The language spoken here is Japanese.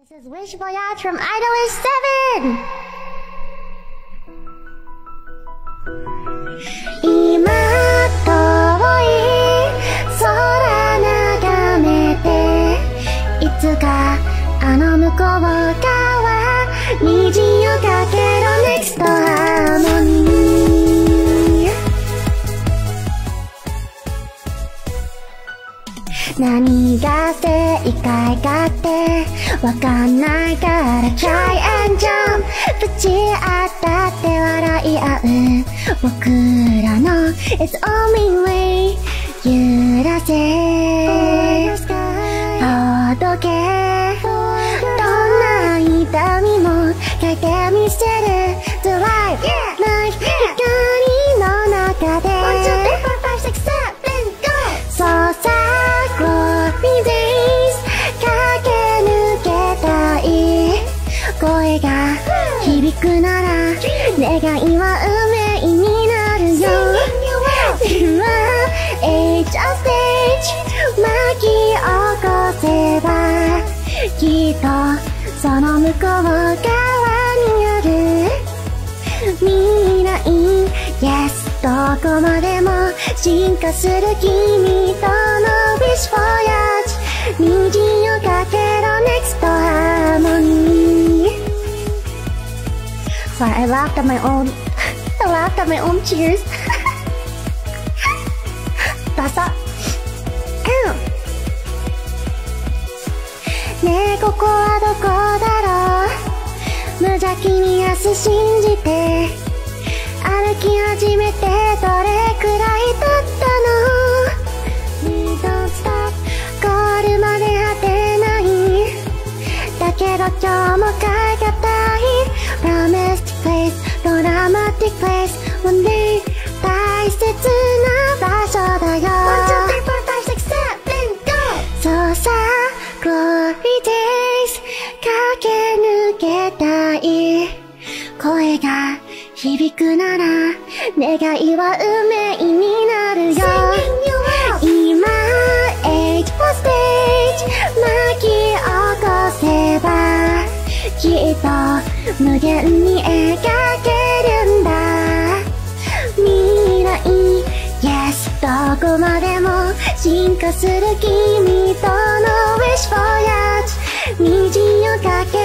This is Wish Voyage from Idolish 7! 今遠い空眺めていつかあの向こう側虹をかける Next Harmony 何が正解かってわかんないから。Try and jump ぶち当たって笑い合う僕らの It's only way 揺らせ。届け。どんな痛みも書いてみせる。声が響くなら願いは運命になるよ。You are age of stage 巻き起こせばきっとその向こう側にある。未来 Yes どこまでも進化する君との Wish Voyage 虹を Sorry, I laughed at my own I laughed at my own cheers ダサねえここはどこだろう？無邪気に明日信じて歩き始めてどれくらい経ったの？We don't stop ゴールまで果てない。だけど今日も帰リテイスト駆け抜けたい。声が響くなら願いは運命になるよ。今 Age for stage 巻き起こせばきっと無限に描ける。化する君との wish for y o u 虹をかけ